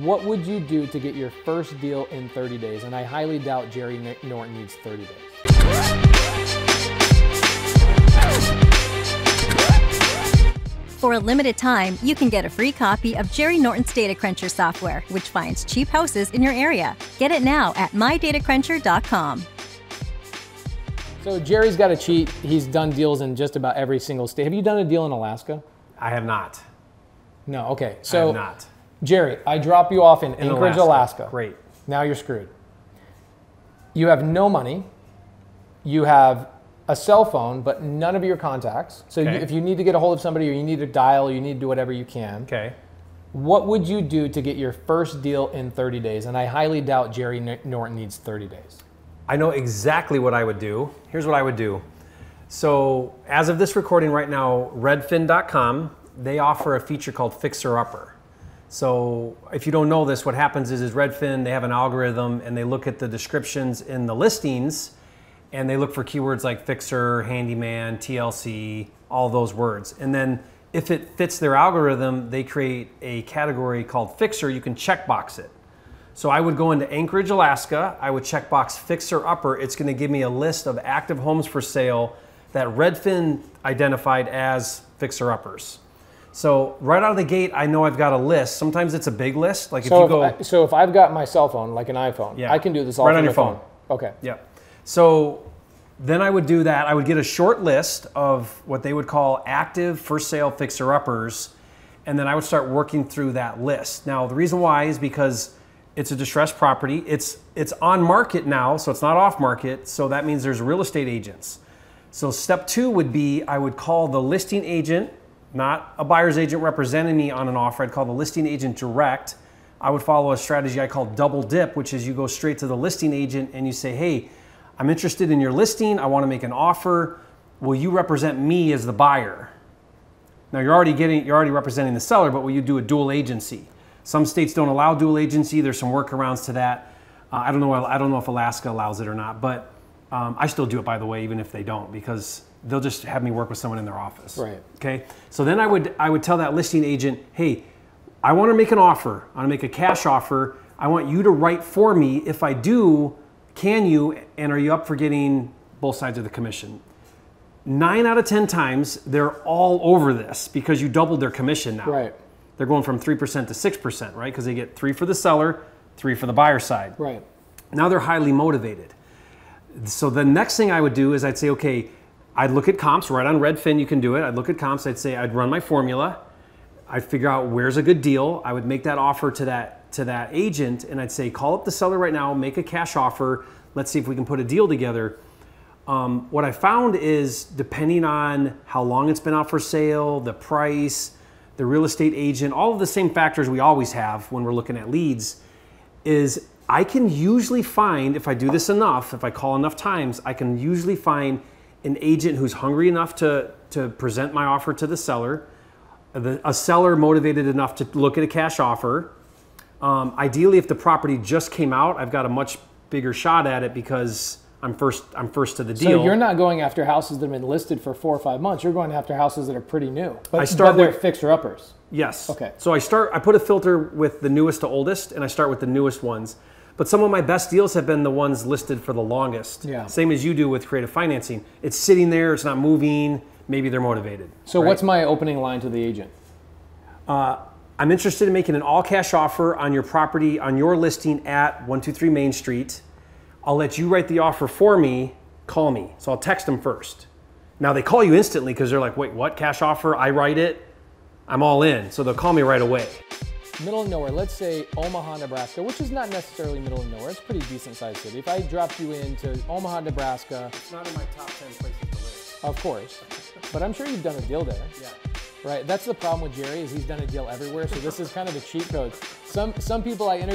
What would you do to get your first deal in 30 days? And I highly doubt Jerry Norton needs 30 days. For a limited time, you can get a free copy of Jerry Norton's Data Cruncher software, which finds cheap houses in your area. Get it now at mydatacruncher.com. So Jerry's got a cheat. He's done deals in just about every single state. Have you done a deal in Alaska? I have not. No. Okay. So I So have not. Jerry, I drop you off in, Anchorage, Alaska. Great. Now you're screwed. You have no money. You have a cell phone, but none of your contacts. So you, if you need to get a hold of somebody or you need to dial, you need to do whatever you can. Okay. What would you do to get your first deal in 30 days? And I highly doubt Jerry Norton needs 30 days. I know exactly what I would do. Here's what I would do. So, as of this recording right now, redfin.com, they offer a feature called Fixer Upper. So, if you don't know this, what happens is, is Redfin, they have an algorithm and they look at the descriptions in the listings and they look for keywords like fixer, handyman, TLC, all those words. And then if it fits their algorithm, they create a category called fixer. You can checkbox it. So I would go into Anchorage, Alaska. I would check box fixer upper. It's going to give me a list of active homes for sale that Redfin identified as fixer uppers. So right out of the gate, I know I've got a list. Sometimes it's a big list. Like if So you if, go, I, so if I've got my cell phone, like an iPhone, Yeah. I can do this all Right on your phone. Okay. yeah. So then I would do that. I would get a short list of what they would call active for sale fixer uppers, and then I would start working through that list. Now the reason why is because it's a distressed property. It's it's on market now, so it's not off market. So that means there's real estate agents. So step two would be I would call the listing agent, not a buyer's agent representing me on an offer. I'd call the listing agent direct. I would follow a strategy I call double dip, which is you go straight to the listing agent and you say, hey, I'm interested in your listing. I want to make an offer. Will you represent me as the buyer? Now you're already getting you're already representing the seller, but will you do a dual agency? Some states don't allow dual agency. There's some workarounds to that. Uh, I don't know. I don't know if Alaska allows it or not, but um, I still do it by the way, even if they don't, because they'll just have me work with someone in their office. Right. Okay. So then I would I would tell that listing agent, hey, I want to make an offer. I want to make a cash offer. I want you to write for me. If I do, can you? And are you up for getting both sides of the commission? Nine out of ten times they're all over this because you doubled their commission now. Right. They're going from three percent to six percent, right? Because they get three for the seller, three for the buyer side. Right. Now they're highly motivated. So the next thing I would do is I'd say, okay, I'd look at comps right on Redfin. You can do it. I'd look at comps. I'd say I'd run my formula. I'd figure out where's a good deal. I would make that offer to that to that agent, and I'd say, call up the seller right now, make a cash offer. Let's see if we can put a deal together. Um, what I found is depending on how long it's been out for sale, the price, the real estate agent, all of the same factors we always have when we're looking at leads, is I can usually find, if I do this enough, if I call enough times, I can usually find an agent who's hungry enough to, to present my offer to the seller, the, a seller motivated enough to look at a cash offer. Um, ideally, if the property just came out, I've got a much bigger shot at it because I'm first. I'm first to the deal. So you're not going after houses that have been listed for four or five months. You're going after houses that are pretty new. But, I start but they're with- fixer uppers. Yes. Okay. So I start. I put a filter with the newest to oldest, and I start with the newest ones. But some of my best deals have been the ones listed for the longest. Yeah. Same as you do with creative financing. It's sitting there. It's not moving. Maybe they're motivated. So right? what's my opening line to the agent? Uh, I'm interested in making an all cash offer on your property, on your listing at 123 Main Street. I'll let you write the offer for me. Call me. So I'll text them first. Now they call you instantly because they're like, wait, what? Cash offer? I write it. I'm all in. So they'll call me right away. Middle of nowhere, let's say Omaha, Nebraska, which is not necessarily middle of nowhere. It's a pretty decent sized city. If I dropped you into Omaha, Nebraska, It's not in my top 10 places to live. of course, but I'm sure you've done a deal there. Yeah. Right. That's the problem with Jerry is he's done a deal everywhere. So this is kind of a cheat code. Some some people I interview